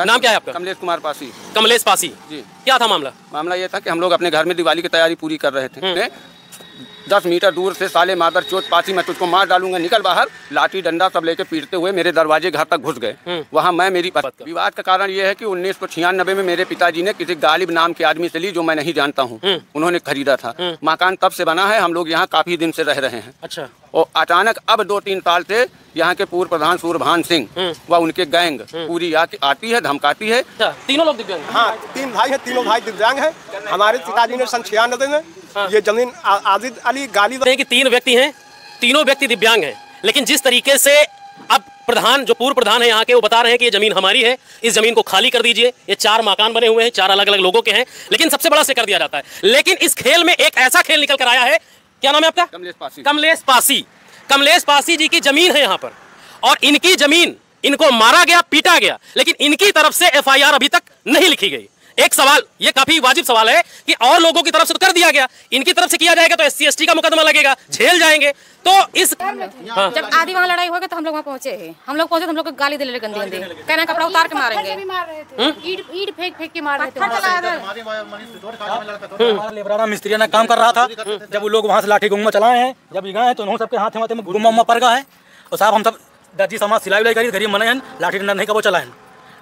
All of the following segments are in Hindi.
नाम क्या है आपका? कमलेश कुमार पासी। कमलेश पासी। जी। क्या था मामला? मामला ये था कि हम लोग अपने घर में दिवाली की तैयारी पूरी कर रहे थे। दस मीटर दूर से साले मादर चोट पासी मैं तुझको मार डालूँगा निकल बाहर। लाठी डंडा सब लेके पीटते हुए मेरे दरवाजे घर तक घुस गए। वहाँ मैं मेरी पत्नी विवाद का कारण ये है कि उन्नीस सौ छियानबे में मेरे पिताजी ने किसी गालिब नाम के आदमी से ली जो मैं नहीं जानता हूँ। उन्होंने खरीदा था। मकान तब से बना है हम लोग यहाँ काफ़ी दिन से रह रहे हैं। अच्छा। और अचानक अब दो तीन साल से यहाँ के पूर्व प्रधान सूरभान सिंह व उनके गैंग पूरी आके आती है धमकाती है। अच्छा तीनों लोग दिव्यांग हाँ तीन भाई है तीनों भाई दिव्यांग हैं। हमारे पिताजी ने सन छियानबे में ये ज़मीन आजिद अली गाली हैं कि तीन व्यक्ति हैं तीनों व्यक्ति दिव्यांग हैं। लेकिन जिस तरीके से अब प्रधान जो पूर्व प्रधान है यहाँ के वो बता रहे हैं कि ये ज़मीन हमारी है इस ज़मीन को खाली कर दीजिए। ये चार मकान बने हुए हैं चार अलग अलग लोगों के हैं लेकिन सबसे बड़ा से कर दिया जाता है। लेकिन इस खेल में एक ऐसा खेल निकल कर आया है क्या नाम है आपका? कमलेश पासी। कमलेश पासी। कमलेश पासी जी की ज़मीन है यहाँ पर और इनकी ज़मीन इनको मारा गया पीटा गया लेकिन इनकी तरफ़ से एफआईआर अभी तक नहीं लिखी गई। एक सवाल ये काफ़ी वाजिब सवाल है कि और लोगों की तरफ़ से तो कर दिया गया। इनकी तरफ़ से किया जाएगा तो एस सी का मुकदमा लगेगा झेल जाएँगे। तो इस हाँ। जब आदि वहाँ लड़ाई हो गई तो हम लोग वहाँ पहुँचे। हैं हम लोग पहुँचे तो हम लोग को गाली दे गंदी गंदी। कहना कपड़ा उतार के मारेंगे। भी मार रहे थे। ईट ईट फेंक फेंक के मार रहे थे। पत्थर चलाया था हमारा लेबराना मिस्त्री ना काम कर रहा था। जब वो लोग वहाँ से लाठी गुम्मा चलाए हैं जब गए हैं तो उन्होंने सबके हाथ हाथ में गुम्मा उम्मा पड़ गए है। और साहब हम सब दर्जी समाज सिलाई उलाई करी गरीब मने हैं लाठी डंडा नहीं का वो चलाए।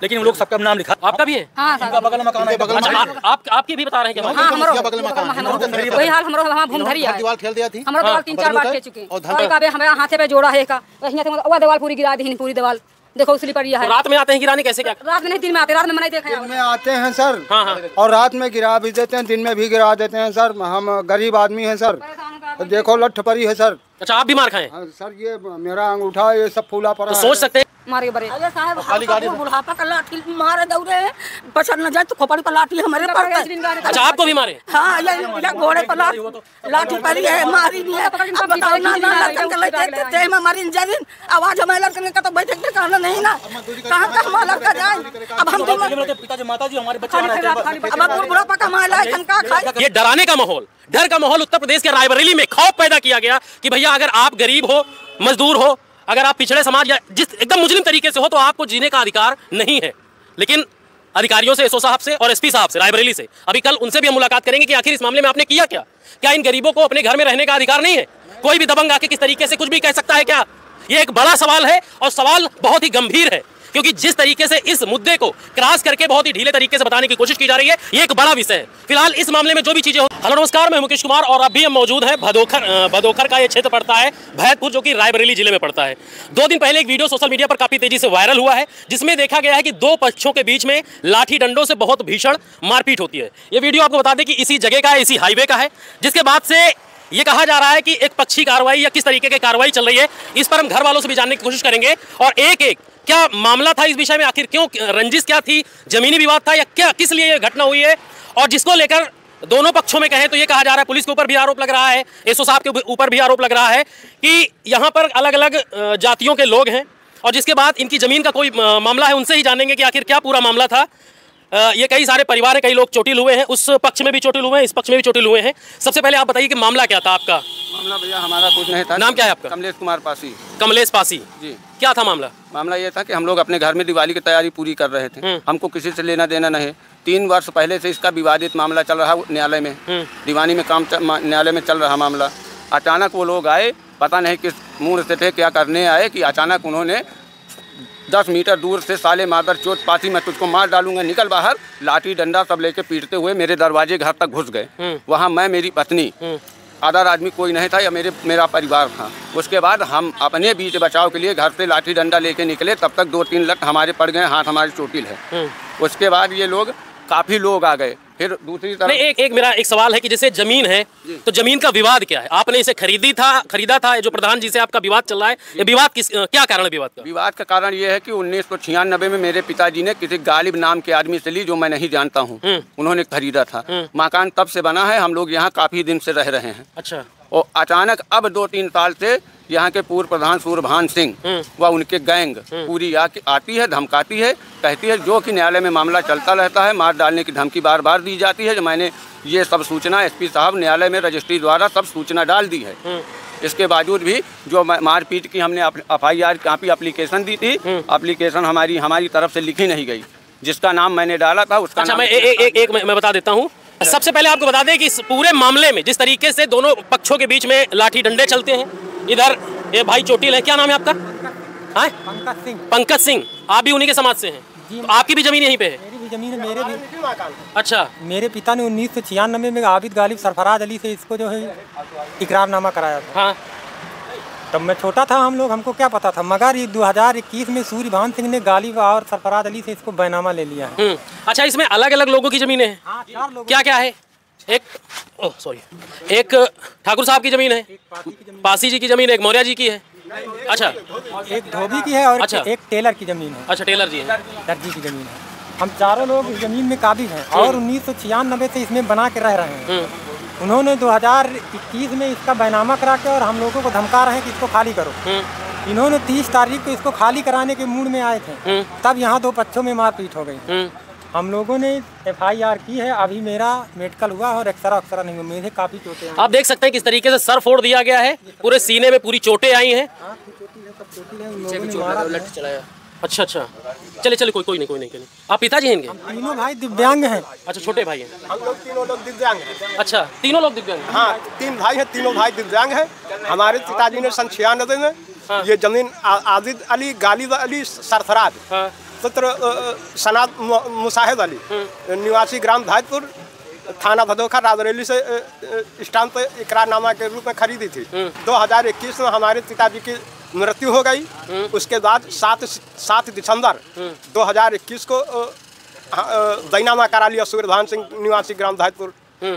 लेकिन वो लोग सबका नाम लिखा। आपका भी है? हाँ बगल मकान है? अच्छा आप, आप आपकी भी बता रहे हैं क्या हाँ हमारो वही हाल हमारो वहाँ भूम धरी है। दीवार खेल दिया थी? हमारा दीवार तीन चार बार खेल चुके और का हमारे हाथे पे जोड़ा है का। यहाँ से वो दीवार पूरी गिरा दी पूरी दीवार। देखो उसली पड़ी है। रात में आते हैं कि रानी कैसे? क्या? रात में नहीं दिन में आते रात में मैंने देखा है में आते हैं सर। हाँ हाँ। और रात में गिरा भी देते हैं दिन में भी गिरा देते हैं सर। हम गरीब आदमी हैं सर। देखो लठ परी है सर। अच्छा आप भी मार खाए? हाँ, सर ये मेरा अंगूठा ये सब फूला पड़ा तो सोच सकते हैं। मारे बड़े। अरे साहब बुढ़ापा का लाठी मारे दौड़े बचत न जाए तो खोपड़ी पर लाठी हमारे पर अच्छा आपको भी मारे? हाँ ये ये घोड़े पर लाठी लाठी पड़ी है मारी भी है। बताओ ना ना लड़कन के लेते आवाज़ हमारे लड़कन का तो बैठक के कहना नहीं ना। कहाँ का हमारा लड़का जाए अब हम तो पिताजी माता जी हमारे बच्चे अब बुढ़ापा का हमारा लाइकन का खाए ये डराने का माहौल डर का माहौल उत्तर प्रदेश के रायबरेली में खौफ पैदा किया गया कि भैया अगर आप गरीब हो मजदूर हो अगर आप पिछड़े समाज या जिस एकदम मुस्लिम तरीके से हो तो आपको जीने का अधिकार नहीं है। लेकिन अधिकारियों से, एसओ साहब से और एसपी साहब से, रायबरेली से, अभी कल उनसे भी हम मुलाकात करेंगे कि आखिर इस मामले में आपने किया क्या? क्या इन गरीबों को अपने घर में रहने का अधिकार नहीं है? कोई भी दबंग आके किस तरीके से कुछ भी कह सकता है क्या? ये एक बड़ा सवाल है और सवाल बहुत ही गंभीर है। क्योंकि जिस तरीके से इस मुद्दे को क्रॉस करके बहुत ही ढीले तरीके से बताने की कोशिश की जा रही है, ये एक बड़ा विषय है। फ़िलहाल इस मामले में जो भी चीज़ें हो हेलो, नमस्कार, मैं मुकेश कुमार और अभी हम मौजूद हैं भदोखर भदोखर का ये क्षेत्र पड़ता है भैदपुर जो कि रायबरेली ज़िले में पड़ता है। दो दिन पहले एक वीडियो सोशल मीडिया पर काफ़ी तेज़ी से वायरल हुआ है, जिसमें देखा गया है कि दो पक्षों के बीच में लाठी डंडों से बहुत भीषण मारपीट होती है। ये वीडियो आपको बता दें कि इसी जगह का है, इसी हाईवे का है, जिसके बाद से ये कहा जा रहा है कि एक पक्षी कार्रवाई या किस तरीके की कार्रवाई चल रही है, इस पर हम घर वालों से भी जानने की कोशिश करेंगे और एक एक क्या मामला था इस विषय में? आखिर क्यों, रंजिश क्या थी? जमीनी विवाद था या क्या, किस लिए ये घटना हुई है? और जिसको लेकर दोनों पक्षों में कहें तो ये कहा जा रहा है, पुलिस के ऊपर भी आरोप लग रहा है, एसओ साहब के ऊपर भी आरोप लग रहा है कि यहाँ पर अलग अलग जातियों के लोग हैं और जिसके बाद इनकी ज़मीन का कोई मामला है, उनसे ही जानेंगे कि आखिर क्या पूरा मामला था। ये कई सारे परिवार है कई लोग चोटिल हुए हैं उस पक्ष में भी चोटिल हुए हैं इस पक्ष में भी चोटिल हुए हैं। सबसे पहले आप बताइए कि मामला क्या था आपका? मामला भैया हमारा कुछ नहीं था। नाम क्या है आपका? कमलेश कुमार पासी। कमलेश पासी। जी। क्या था मामला? मामला ये था कि हम लोग अपने घर में दिवाली की तैयारी पूरी कर रहे थे। हमको किसी से लेना देना नहीं। तीन वर्ष पहले से इसका विवादित मामला चल रहा न्यायालय में। दीवानी में काम न्यायालय में चल रहा मामला। अचानक वो लोग आए पता नहीं किस मूड से थे क्या करने आए कि अचानक उन्होंने दस मीटर दूर से साले मादर चोट पाती मैं तुझको मार डालूँगा। निकल बाहर। लाठी डंडा सब लेके पीटते हुए मेरे दरवाजे घर तक घुस गए। वहाँ मैं मेरी पत्नी। आधार आदमी कोई नहीं था या मेरे मेरा परिवार था। उसके बाद हम अपने बीच बचाव के लिए घर से लाठी डंडा लेके निकले। तब तक दो तीन लट हमारे पड़ गए हाथ हमारे चोटिल है। उसके बाद ये लोग काफ़ी लोग आ गए। फिर दूसरी नहीं तरफ़ एक एक मेरा एक सवाल है कि जैसे ज़मीन है तो ज़मीन का विवाद क्या है? आपने इसे खरीदी था खरीदा था जो प्रधान जी से आपका विवाद चल रहा है ये विवाद किस क्या कारण है विवाद का? विवाद का कारण ये है कि उन्नीस सौ छियानबे में मेरे पिताजी ने किसी गालिब नाम के आदमी से ली जो मैं नहीं जानता हूँ। उन्होंने खरीदा था। मकान तब से बना है हम लोग यहाँ काफ़ी दिन से रह रहे हैं। अच्छा। और अचानक अब दो तीन साल से यहाँ के पूर्व प्रधान सूरभान सिंह व उनके गैंग पूरी आके आती है धमकाती है कहती है जो कि न्यायालय में मामला चलता रहता है मार डालने की धमकी बार बार दी जाती है। जो मैंने ये सब सूचना एसपी साहब न्यायालय में रजिस्ट्री द्वारा सब सूचना डाल दी है। इसके बावजूद भी जो मारपीट की हमने F I R copy application दी थी अप्लीकेशन हमारी हमारी तरफ़ से लिखी नहीं गई। जिसका नाम मैंने डाला था उसका अच्छा नाम मैं ए, ए, एक, एक मैं, मैं बता देता हूँ। सबसे पहले आपको बता दें कि इस पूरे मामले में जिस तरीके से दोनों पक्षों के बीच में लाठी डंडे चलते हैं इधर ये भाई चोटिल है क्या नाम है आपका? हाँ? पंकज सिंह। पंकज सिंह आप भी उन्हीं के समाज से हैं? तो आपकी भी ज़मीन यहीं पे है? मेरी भी ज़मीन है मेरे भी। अच्छा। मेरे पिता ने उन्नीस सौ छियानवे में आबिद गालिब सरफराज अली से इसको जो है इकरारनामा कराया था। हाँ। तब मैं छोटा था हम लोग हमको क्या पता था? मगर ये 2021 में सूर्य सूर्यभान सिंह ने गालिब और सरफराज अली से इसको बैनामा ले लिया है। हम्म, अच्छा इसमें अलग अलग लोगों की जमीनें हैं? हाँ चार क्या क्या है? एक ओह सॉरी एक ठाकुर साहब की ज़मीन है? पासी जी की ज़मीन है एक मौर्य जी की है? अच्छा। एक धोबी की है और अच्छा। एक टेलर की ज़मीन है। अच्छा टेलर जी है। दर्जी की ज़मीन है। हम चारों लोग ज़मीन में काबिज हैं और उन्नीस सौ छियानबे से इसमें बना के रह रहे हैं। उन्होंने 2021 में इसका बैनामा करा के और हम लोगों को धमका रहे हैं कि इसको खाली करो। इन्होंने 30 तारीख को इसको खाली कराने के मूड में आए थे। तब यहाँ दो पक्षों में मारपीट हो गई। हम लोगों ने एफआईआर की है। अभी मेरा मेडिकल हुआ और एक्सरा अक्सरा नहीं हुआ मुझे काफ़ी चोटें आप देख सकते हैं किस तरीके से सर फोड़ दिया गया है। पूरे सीने में पूरी चोटें आई हैं। मारा है। अच्छा अच्छा। चले चले कोई कोई नहीं कोई नहीं कोई नहीं। आप पिताजी हैं इनके? तीनों भाई दिव्यांग हैं। अच्छा छोटे भाई हैं। हम लोग तीनों लोग दिव्यांग हैं। अच्छा तीनों लोग दिव्यांग हाँ? तीन भाई हैं तीनों भाई दिव्यांग हैं। हमारे पिताजी ने सन छियानबे में ये ज़मीन आ- आदिद अली गालिब अली सरफराज हाँ। पुत्र सनाद मु- मुसाहिद अली निवासी ग्राम धाजपुर थाना भदोखा राजरेली से स्टाम्प पे इकरारनामा के रूप में खरीदी थी। 2021 में हमारे पिताजी की मृत्यु हो गई। उसके बाद सात सात दिसंबर 2021 को अ, अ, बैनामा करा लिया सूर्यभान सिंह निवासी ग्राम धाजपुर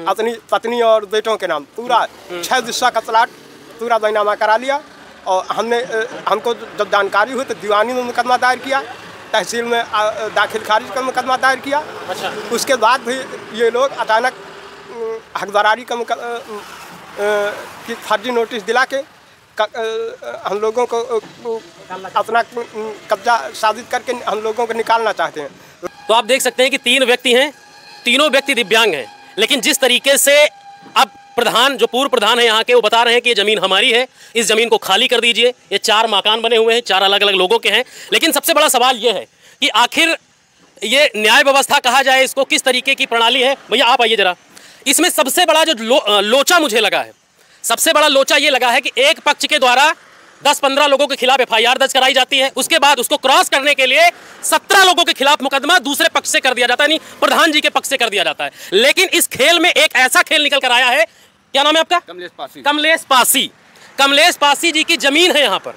अपनी पत्नी और बेटों के नाम पूरा छः दिशा का प्लाट पूरा बैनामा करा लिया और हमने हमको जब जानकारी हुई तो दीवानी में मुकदमा दायर किया तहसील में दाखिल खारिज का मुकदमा दायर किया। अच्छा। उसके बाद भी ये लोग अचानक हकबरारी का की फर्जी नोटिस दिला के क- हम लोगों को अपना कब्जा साबित करके हम लोगों को निकालना चाहते हैं। तो आप देख सकते हैं कि तीन व्यक्ति हैं तीनों व्यक्ति दिव्यांग हैं। लेकिन जिस तरीके से अब प्रधान जो पूर्व प्रधान है यहाँ के वो बता रहे हैं कि ये ज़मीन हमारी है इस ज़मीन को खाली कर दीजिए। ये चार मकान बने हुए हैं चार अलग अलग लोगों के हैं। लेकिन सबसे बड़ा सवाल ये है कि आखिर ये न्याय व्यवस्था कहा जाए इसको किस तरीके की प्रणाली है? भैया आप आइए जरा। इसमें सबसे बड़ा जो लो, लोचा मुझे लगा है सबसे बड़ा लोचा ये लगा है कि एक पक्ष के द्वारा 10-15 लोगों के खिलाफ एफआईआर दर्ज कराई जाती है। उसके बाद उसको क्रॉस करने के लिए 17 लोगों के खिलाफ मुकदमा दूसरे पक्ष से कर दिया जाता है यानी प्रधान जी के पक्ष से कर दिया जाता है। लेकिन इस खेल में एक ऐसा खेल निकल कर आया है क्या नाम है आपका? कमलेश पासी। कमलेश पासी। कमलेश पासी जी की ज़मीन है यहाँ पर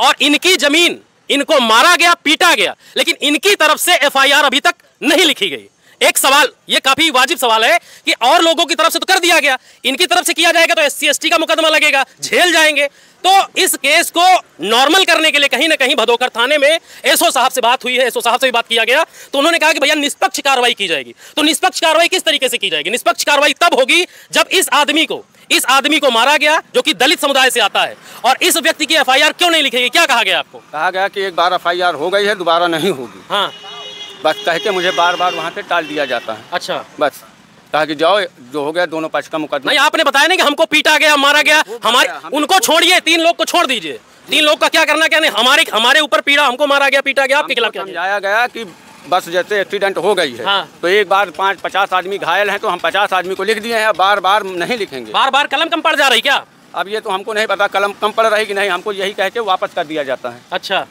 और इनकी ज़मीन इनको मारा गया पीटा गया लेकिन इनकी तरफ़ से एफआईआर अभी तक नहीं लिखी गई। एक सवाल ये काफ़ी वाजिब सवाल है कि और लोगों की तरफ़ से तो कर दिया गया। इनकी तरफ़ से किया जाएगा तो एस सी का मुकदमा लगेगा झेल जाएँगे। तो इस केस को नॉर्मल करने के लिए कहीं ना कहीं भदोकर थाने में एसओ साहब से बात हुई है एसओ साहब से भी बात किया गया। तो उन्होंने कहा कि भैया निष्पक्ष कार्रवाई की जाएगी। तो निष्पक्ष कार्रवाई किस तरीके से की जाएगी? निष्पक्ष कार्रवाई तब होगी जब इस आदमी को इस आदमी को मारा गया जो कि दलित समुदाय से आता है। और इस व्यक्ति की एफआईआर क्यों नहीं लिखेगी क्या कहा गया आपको? कहा गया कि एक बार एफआईआर हो गई है दोबारा नहीं होगी। हाँ। बस कह के मुझे बार बार वहाँ से टाल दिया जाता है। अच्छा। बस। कहा कि जाओ जो हो गया दोनों पक्ष का मुकदमा। नहीं आपने बताया नहीं कि हमको पीटा गया मारा गया। हमारे उनको छोड़िए तीन लोग को छोड़ दीजिए। तीन लोग का क्या करना क्या नहीं? हमारे हमारे ऊपर पीड़ा हमको मारा गया पीटा गया आपके खिलाफ समझाया गया कि बस जैसे एक्सीडेंट हो गई है। हाँ। तो एक बार पाँच पचास आदमी घायल हैं तो हम पचास आदमी को लिख दिए हैं बार बार नहीं लिखेंगे। बार बार कलम कम पड़ जा रही क्या? अब ये तो हमको नहीं पता कलम कम पड़ रही कि नहीं? हमको यही कह के वापस कर दिया जाता है। अच्छा।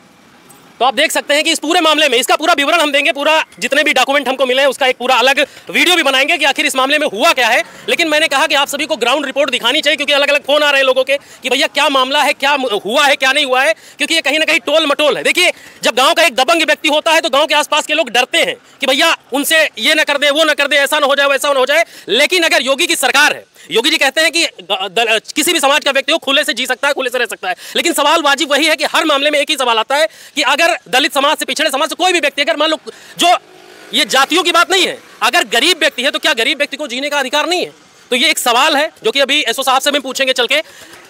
तो आप देख सकते हैं कि इस पूरे मामले में, इसका पूरा विवरण हम देंगे, पूरा जितने भी डॉक्यूमेंट हमको मिले हैं, उसका एक पूरा अलग वीडियो भी बनाएँगे कि आखिर इस मामले में हुआ क्या है। लेकिन मैंने कहा कि आप सभी को ग्राउंड रिपोर्ट दिखानी चाहिए, क्योंकि अलग अलग फ़ोन आ रहे हैं लोगों के, कि भैया क्या मामला है, क्या हुआ है, क्या नहीं हुआ है, क्योंकि ये कहीं ना कहीं टोल मटोल है। देखिए, जब गाँव का एक दबंग व्यक्ति होता है तो गाँव के आसपास के लोग डरते हैं कि भैया, उनसे ये ना कर दे, वो न कर दे, ऐसा ना हो जाए, वैसा ना हो जाए। लेकिन अगर योगी की सरकार है योगी जी कहते हैं कि ग- द- किसी भी समाज का व्यक्ति हो खुले से जी सकता है खुले से रह सकता है। लेकिन सवाल वाजिब वही है कि हर मामले में एक ही सवाल आता है कि अगर दलित समाज से पिछड़े समाज से कोई भी व्यक्ति अगर मान लो जो ये जातियों की बात नहीं है अगर गरीब व्यक्ति है तो क्या गरीब व्यक्ति को जीने का अधिकार नहीं है? तो ये एक सवाल है जो कि अभी एसओ साहब से भी पूछेंगे चल के।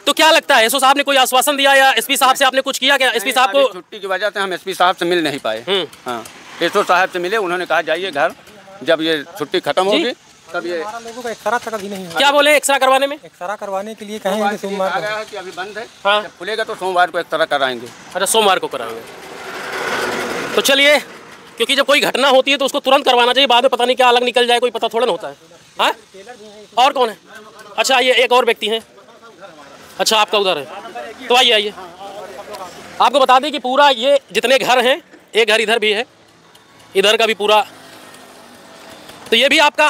तो क्या लगता है एसओ साहब ने कोई आश्वासन दिया या एसपी साहब से आपने कुछ किया क्या? एसपी साहब को छुट्टी की वजह से हम एसपी साहब से मिल नहीं पाए। हम्म। हाँ एसओ साहब से मिले उन्होंने कहा जाइए घर जब ये छुट्टी खत्म होगी तब ये लोगों का एक्सरा तक अभी नहीं हुआ। क्या बोले एक्सरा करवाने में? एक्सरा करवाने के लिए कहेंगे कि सोमवार आ गया है कि अभी बंद है। हाँ। खुलेगा तो सोमवार को एक तरह कराएँगे। अच्छा सोमवार को कराएँगे। तो चलिए क्योंकि जब कोई घटना होती है तो उसको तुरंत करवाना चाहिए बाद में पता नहीं क्या अलग निकल जाए कोई पता थोड़ा ना होता है। हाँ? और कौन है? अच्छा आइए एक और व्यक्ति हैं। अच्छा आपका उधर है। तो आइए आइए। आपको बता दें कि पूरा ये जितने घर हैं एक घर इधर भी है इधर का भी पूरा तो ये भी आपका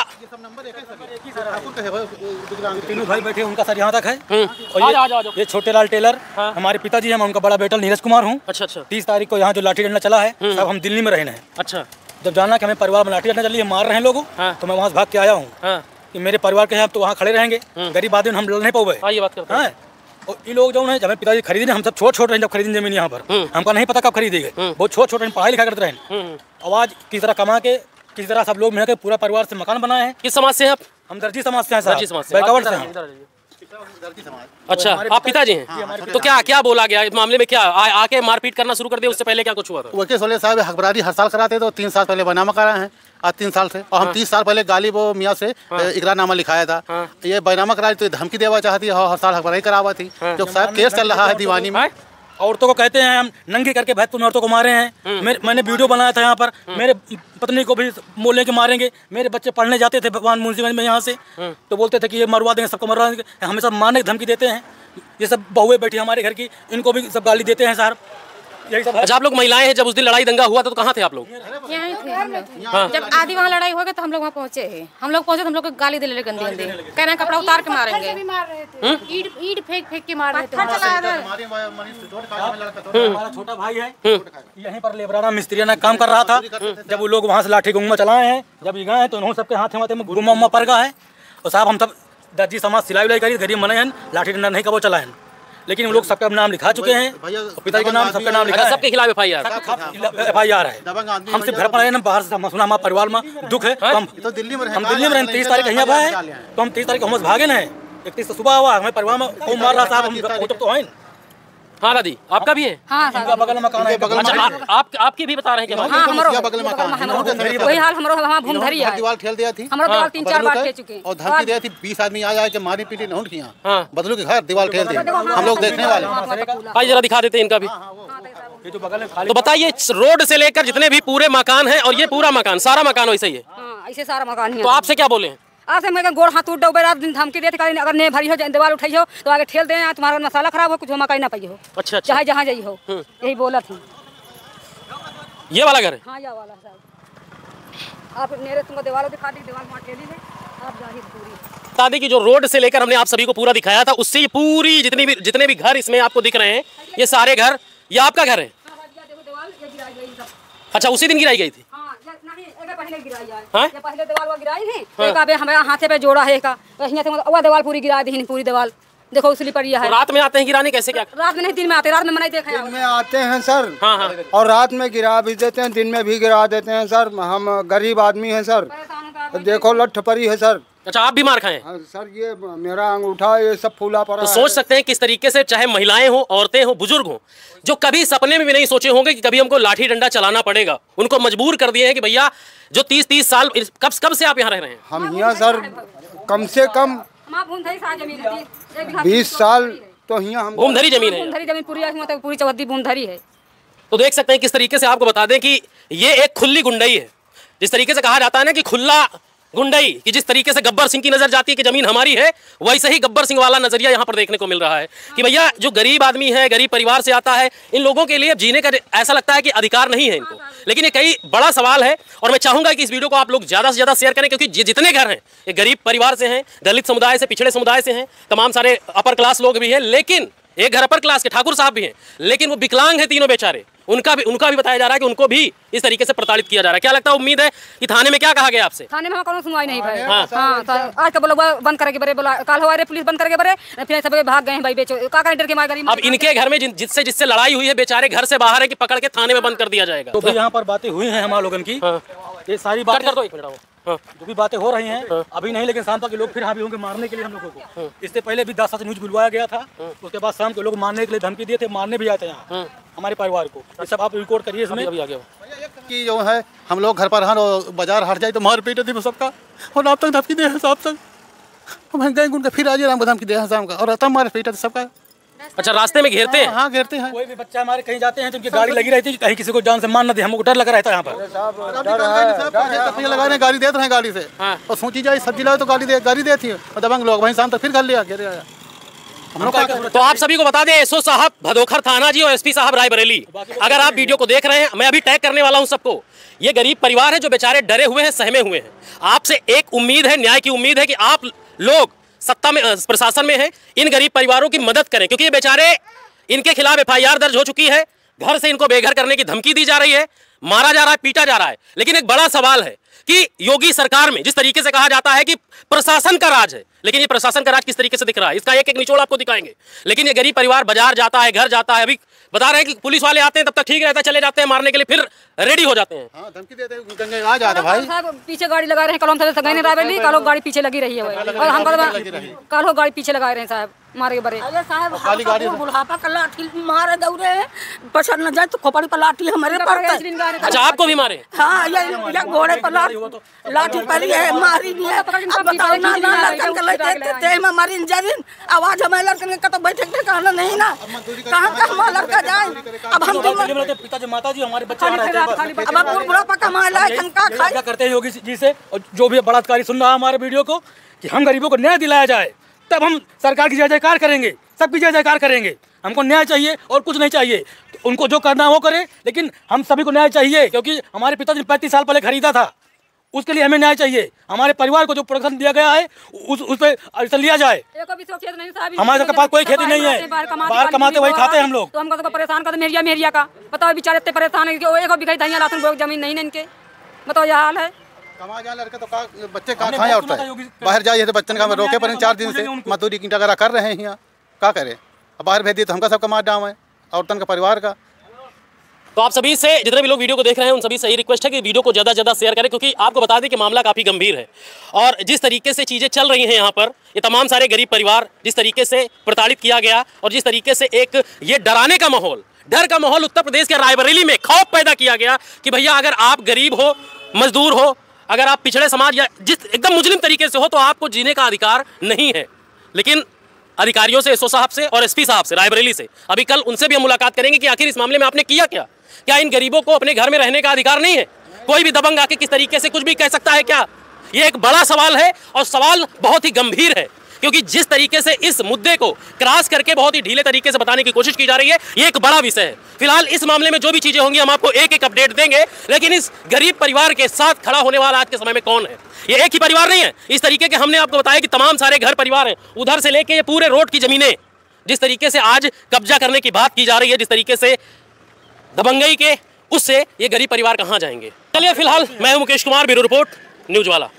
तीनों भाई बैठे उनका सर यहाँ तक है। और ये। ये छोटे लाल टेलर हमारे पिताजी हैं मैं उनका बड़ा बेटा नीरज कुमार हूँ। अच्छा अच्छा। तीस तारीख को यहाँ जो लाठी डंडा चला है सब हम दिल्ली में रहने हैं। अच्छा। जब जाना कि हमें परिवार में लाठी डंडा चली है मार रहे हैं लोग हाँ। तो मैं वहाँ से भाग के आया हूँ। हाँ। कि मेरे परिवार के हैं तो वहाँ खड़े रहेंगे। गरीब आदमी हम लड़ नहीं पाओगे आइए बात करते हैं। हाँ। और ये लोग जो है जब पिताजी खरीदे हम सब छोट छोट रहे जब खरीदी ज़मीन यहाँ पर। हमको नहीं पता कब खरीदी गई बहुत छोट छोट पढ़ाई लिखा करते रहे और आज किस तरह कमा के किस तरह सब लोग मिल के पूरा परिवार से मकान बनाए हैं? किस समाज से हैं आप? हम दर्जी समाज से हैं दर्जी समाज से। हैं। अच्छा आप पिताजी हैं? तो क्या क्या बोला गया? इस मामले में क्या आ, आके मारपीट करना शुरू कर दिया? उससे पहले क्या कुछ हुआ था? वकील सोले साहब हकबरारी हर साल कराते तो तीन साल पहले बैनामा करा है। आज तीन साल से। और हम तीस साल पहले गालिब वो मियाँ से इकरारनामा लिखाया था। ये बैनामा करा तो धमकी देवा चाहती है हर साल हकबरारी करावा थी। जो साहब केस चल रहा है दीवानी में। औरतों को कहते हैं हम नंगी करके भैतपुर औरतों को मारे हैं। मेरे मैंने वीडियो बनाया था यहाँ पर। मेरे पत्नी को भी बोले के मारेंगे। मेरे बच्चे पढ़ने जाते थे भगवान मुंशीगंज में यहाँ से। तो बोलते थे कि ये मरवा देंगे सबको मरवा देंगे। हमेशा मारने की धमकी देते हैं। ये सब बहुएँ बैठी हमारे घर की। इनको भी सब गाली देते हैं सर। यही सब अच्छा आप लोग महिलाएँ हैं जब उस दिन लड़ाई दंगा हुआ था तो कहाँ थे आप लोग? यहीं थे। जब आधी वहाँ लड़ाई हो गई तो हम लोग वहाँ पहुँचे हैं। हम लोग पहुँचे तो हम लोग गाली दे ले गंदी गंदी। कह रहे कपड़ा उतार के मारेंगे। भी मार रहे थे। ईट ईट फेंक फेंक के मार रहे थे। हमारा छोटा भाई है। यहीं पर लेबराना मिस्त्रियाना काम कर रहा था। जब वो लोग वहाँ से लाठी गुंगा चलाए हैं जब ये गए हैं तो उन्होंने सबके हाथ हाथ में गुरु उम्मा पड़ गया है। और साहब हम सब दर्जी समाज सिलाई उलाई करी गरीब मने हैं लाठी डंडा नहीं कबो चलाए। लेकिन वो लोग सबका नाम लिखा चुके हैं। पिताजी का नाम सबका नाम लिखा है। सबके खिलाफ F I R F I R है। हम सिर्फ़ घर पर आए ना बाहर से सुना हमारे परिवार में दुख है। तो हम तो दिल्ली में हम दिल्ली में रहते तीस तारीख यहाँ पर आए तो हम तीस तारीख को हम भागे ना इकतीस तो सुबह हुआ हमें परिवार में कौन मार रहा साहब हम तो तो है। ना। हाँ दादी आपका भी है? हाँ बगल मकान है? अच्छा आप आपकी भी बता रहे हैं हाँ हमारो बगल मकान वही हाल हमारो वहाँ घूम धरी है। दीवार ठेल दिया थी। हमारो दीवार तीन चार बार चुके और धमकी दी थी बीस आदमी आ जाए कि मारी पीटी नहीं किया हाँ। बदलू के घर दीवार ठेल दी हम लोग देखने वाले भाई जरा दिखा देते हैं इनका भी। ये जो बगल में तो बताइए रोड से लेकर जितने भी पूरे मकान हैं और ये पूरा मकान सारा मकान वैसे ही है? हाँ ऐसे सारा मकान ही। तो आपसे क्या बोले हैं? आपसे मैं गोड़ हाथ उठ डूबे रात दिन धमकी देते कहीं अगर नहीं भरी हो दीवार उठाई हो तो आगे ठेल दे तुम्हारा मसाला खराब हो कुछ हो मकाई ना पाई हो। अच्छा अच्छा। चाहे जहाँ जाई हो। यही बोला थी। ये वाला घर है? हाँ या वाला साहब। आप मेरे तुमको दीवार दिखा दी दीवार वहाँ ठेली है आप ज़ाहिर पूरी। बता दें कि जो रोड से लेकर हमने आप सभी को पूरा दिखाया था उससे ये पूरी जितनी भी जितने भी घर इसमें आपको दिख रहे हैं ये सारे घर ये आपका घर है? अच्छा उसी दिन गिराई गई थी? हाँ, पहले गिराई है। हाँ? ये पहले दीवार गिराई है। एक आबे हमारे हाथे पे जोड़ा है का यहाँ से मतलब दीवार पूरी गिरा दी पूरी दीवार। देखो उसली पड़ी तो है। रात में आते हैं गिराने कैसे क्या? रात में नहीं दिन में आते रात में मनाई देखा दिन में आते हैं सर। हाँ हाँ। और रात में गिरा भी देते हैं दिन में भी गिरा देते हैं सर। हम गरीब आदमी हैं सर। देखो लठ परी है सर। अच्छा आप भी मार खाए? हाँ, सर ये मेरा अंगूठा ये सब फूला पड़ा तो है। सोच सकते हैं किस तरीके से चाहे महिलाएँ हो औरतें हो बुज़ुर्ग हो जो कभी सपने में भी नहीं सोचे होंगे कि कभी हमको लाठी डंडा चलाना पड़ेगा। उनको मजबूर कर दिए हैं कि भैया जो तीस तीस साल कब कब से आप यहाँ रह रहे हैं? हम यहाँ सर कम से कम है बीस साल तो यहाँ हम भूमधरी ज़मीन है। पूरी पूरी भूमधरी है। तो देख सकते हैं किस तरीके से आपको बता दें कि ये एक खुली गुंडई है। जिस तरीके से कहा जाता है ना कि खुला गुंडई कि जिस तरीके से गब्बर सिंह की नज़र जाती है कि ज़मीन हमारी है वैसे ही गब्बर सिंह वाला नज़रिया यहाँ पर देखने को मिल रहा है कि भैया जो गरीब आदमी है गरीब परिवार से आता है इन लोगों के लिए जीने का ऐसा लगता है कि अधिकार नहीं है इनको। लेकिन ये कई बड़ा सवाल है और मैं चाहूँगा कि इस वीडियो को आप लोग ज़्यादा से ज़्यादा शेयर करें क्योंकि जितने घर हैं ये गरीब परिवार से हैं दलित समुदाय से पिछड़े समुदाय से हैं तमाम सारे अपर क्लास लोग भी हैं लेकिन एक घर अपर क्लास के ठाकुर साहब भी हैं लेकिन वो विकलांग हैं तीनों बेचारे। उनका भी उनका भी बताया जा रहा है कि उनको भी इस तरीके से प्रताड़ित किया जा रहा है क्या लगता है उम्मीद है कि थाने में क्या कहा गया आपसे थाने में कौन सुनवाई नहीं भाई हाँ। हाँ आज का बोला बंद करके बड़े बोला कल हुआ रे पुलिस बंद करके बड़े फिर सब भाग गए भाई बेचो का का डर के मारे अब इनके घर में जिससे जिससे लड़ाई हुई है बेचारे घर से बाहर है की पकड़ के थाने में बंद कर दिया जाएगा तो यहाँ पर बातें हुई है हमारे लोगन की ये सारी बात कर दो एक मिनट। हाँ। जो भी बातें हो रही हैं अभी नहीं लेकिन शाम तक लोग फिर हावी होंगे मारने के लिए हम लोगों को। इससे पहले भी दस सात न्यूज़ बुलवाया गया था उसके बाद शाम को लोग मारने के लिए धमकी दिए थे मारने भी आए थे यहाँ हमारे परिवार को। ये सब आप रिकॉर्ड करिए इसमें। अभी आ गया कि जो है हम लोग घर पर हैं और बाज़ार हट जाए तो मार पीट थी सबका और आप तक धमकी दे हैं साहब तक। हम गए उनका फिर आज राम को धमकी दे हैं शाम का और तब मार पीट सबका। अच्छा रास्ते में घेरते हैं? हाँ घेरते हैं। कोई भी बच्चा हमारे कहीं जाते हैं तो उनकी गाड़ी लगी रहती है कहीं किसी को जान से मान न दे हमको डर लगा रहता है यहाँ पर। लगा रहे हैं, गाड़ी देते हैं गाड़ी से। और सोची जाए सब्ज़ी लाओ तो गाड़ी दे गाड़ी देती है और दबंग लोग वहीं शाम तक फिर घर लिया घेरे आया तो आप सभी को बता दें एसओ साहब भदोखर थाना जी और एसपी साहब रायबरेली। अगर आप वीडियो को देख रहे हैं मैं अभी टैग करने वाला हूँ सबको। ये गरीब परिवार है जो बेचारे डरे हुए हैं सहमे हुए हैं। आपसे एक उम्मीद है न्याय की उम्मीद है कि आप लोग सत्ता में प्रशासन में है। इन गरीब परिवारों की मदद करें, क्योंकि ये बेचारे इनके खिलाफ एफआईआर दर्ज हो चुकी है। घर से इनको बेघर करने की धमकी दी जा रही है, मारा जा रहा है, पीटा जा रहा है। लेकिन एक बड़ा सवाल है कि योगी सरकार में जिस तरीके से कहा जाता है कि प्रशासन का राज है, लेकिन ये प्रशासन का राज किस तरीके से दिख रहा है? इसका एक एक निचोड़ आपको दिखाएँगे। लेकिन ये गरीब परिवार बाज़ार जाता है, घर जाता है, अभी बता रहे हैं कि पुलिस वाले आते हैं तब तक ठीक रहता है चले जाते हैं मारने के लिए फिर रेडी हो जाते हैं। हाँ धमकी देते हैं, गंगे आ जाते भाई। पीछे गाड़ी लगा रहे हैं कल हम से गए कल गाड़ी पीछे लगी रही है और हम कल हो गाड़ी पीछे लगा रहे हैं साहब। मारे बरे। अरे साहब हम बुढ़ापा का लाठी मारे दौड़े हैं। पसंद न जाए तो खोपड़ी पर लाठी हमारे पड़ता है। अच्छा आपको भी मारे? हाँ ये ये घोड़े पर लाठी लाठी पड़ी है मारी भी है। अब बताओ ना ना लड़कन के लेते ते में मारी इंजरिन आवाज़ हमारे लड़कन के तो बैठे के कहना नहीं ना। कहाँ का हमारा लड़का जाए? अब हम तो पिताजी माता जी हमारे बच्चे अब हम बुढ़ापा का माला है का खाए क्या करते हैं योगी जी से और जो भी बलात्कारी सुन रहा है हमारे वीडियो को कि हम गरीबों को न्याय दिलाया जाए। तब हम सरकार की जय जयकार करेंगे सबकी जय जयकार करेंगे। हमको न्याय चाहिए और कुछ नहीं चाहिए। उनको जो करना है वो करे लेकिन हम सभी को न्याय चाहिए क्योंकि हमारे पिताजी ने पैंतीस साल पहले खरीदा था। उसके लिए हमें न्याय चाहिए। हमारे परिवार को जो प्रोडक्शन दिया गया है उस उस पर लिया जाए। तो हमारे सबके पास कोई खेती नहीं है। बाहर कमाते वही खाते हैं हम लोग। तो हमको तो परेशान करते मेरिया मेरिया का। बताओ बेचारे इतने परेशान है कि लासन ज़मीन नहीं है इनके। बताओ यह हाल है। कमा जाए लड़के तो का बच्चे कहाँ खाए होता है बाहर जाइए तो बच्चन का रोके पर चार दिन से मजदूरी की टगरा कर रहे हैं यहाँ। क्या करें? अब बाहर भेज दिए तो हमका सबका मार डाव है औरतन का परिवार का। तो आप सभी से जितने भी लोग वीडियो को देख रहे हैं उन सभी से यही रिक्वेस्ट है कि वीडियो को ज़्यादा से ज़्यादा शेयर करें क्योंकि आपको बता दें कि मामला काफ़ी गंभीर है। और जिस तरीके से चीज़ें चल रही हैं यहाँ पर ये तमाम सारे गरीब परिवार जिस तरीके से प्रताड़ित किया गया और जिस तरीके से एक ये डराने का माहौल डर का माहौल उत्तर प्रदेश के रायबरेली में खौफ पैदा किया गया कि भैया अगर आप गरीब हो मजदूर हो अगर आप पिछड़े समाज या जिस एकदम मुजलिम तरीके से हो तो आपको जीने का अधिकार नहीं है। लेकिन अधिकारियों से, एसओ साहब से और एसपी साहब से, रायबरेली से, अभी कल उनसे भी हम मुलाकात करेंगे कि आखिर इस मामले में आपने किया क्या? क्या इन गरीबों को अपने घर में रहने का अधिकार नहीं है? कोई भी दबंग आके किस तरीके से कुछ भी कह सकता है क्या? ये एक बड़ा सवाल है और सवाल बहुत ही गंभीर है। क्योंकि जिस तरीके से इस मुद्दे को क्रॉस करके बहुत ही ढीले तरीके से बताने की कोशिश की जा रही है, ये एक बड़ा विषय है। फ़िलहाल इस मामले में जो भी चीज़ें होंगी, हम आपको एक एक अपडेट देंगे, लेकिन इस गरीब परिवार के साथ खड़ा होने वाला आज के समय में कौन है? ये एक ही परिवार नहीं है। इस तरीके के हमने आपको बताया कि तमाम सारे घर परिवार हैं। उधर से लेके ये पूरे रोड की जमीनें, जिस तरीके से आज कब्जा करने की बात की जा रही है, जिस तरीके से दबंगई के, उससे ये गरीब परिवार कहाँ जाएँगे? चलिए, फ़िलहाल मैं हूँ Mukesh Kumar, bureau report news वाला